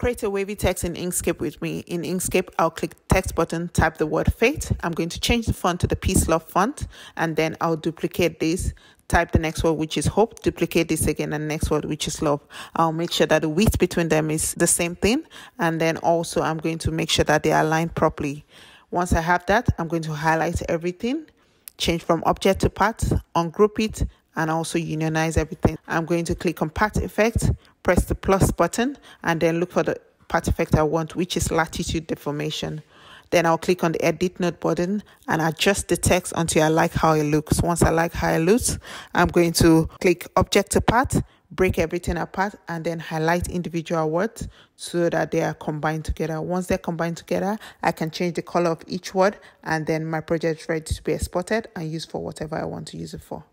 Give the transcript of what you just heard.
Create a wavy text in Inkscape with me. In Inkscape, I'll click text button, type the word fate. I'm going to change the font to the Peace Love font, and then I'll duplicate this, type the next word, which is hope, duplicate this again, and next word, which is love. I'll make sure that the width between them is the same thing, and then also I'm going to make sure that they are aligned properly. Once I have that, I'm going to highlight everything, change from object to path, ungroup it, and also unionize everything. I'm going to click on path effect, press the plus button, and then look for the path effect I want, which is latitude deformation. Then I'll click on the edit node button and adjust the text until I like how it looks. Once I like how it looks, I'm going to click object to path, break everything apart, and then highlight individual words so that they are combined together. Once they're combined together, I can change the color of each word, and then my project is ready to be exported and used for whatever I want to use it for.